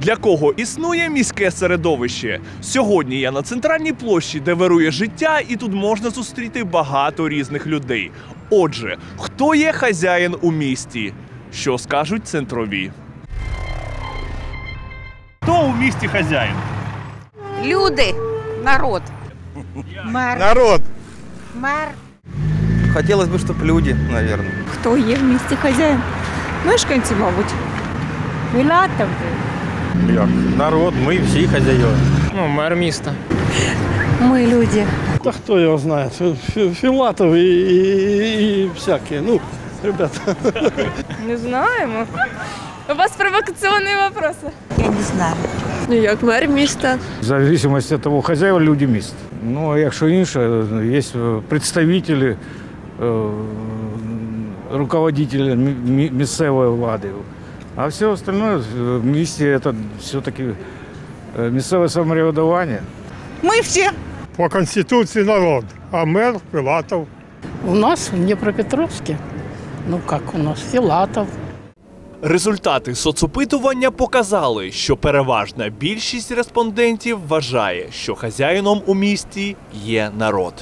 Для кого існує міське середовище? Сьогодні я на центральній площі, де вирує життя, і тут можна зустріти багато різних людей. Отже, хто є хазяїн у місті? Що скажуть центрові? Хто у місті хазяїн? Люди, народ. Мер, Народ. мер. Хотелось бы, чтобы люди, наверное. Хто є в місті хазяїн? Мешканці, мабуть. Філатов. Як? Народ, ми всі хазяїни. Ну, мер міста. Ми люди. Да кто его знает? Фи- Филатов и, и- и всякие. Ну, ребята. Не знаємо. У вас провокаційні вопроси. Я не знаю. Ну як мер міста? В зависимости від того, хазяїва люди міст. Ну, а якщо інше, є представники, е, руководителі мі- мі- місцевої влади. А все остальное в місті це все-таки е, місцеве самоврядування. Ми всі. По Конституции народ, а мэр Филатов. У нас в Днепропетровске, ну как у нас, Филатов, Результати соцопитування показали, що переважна більшість респондентів вважає, що хазяїном у місті є народ.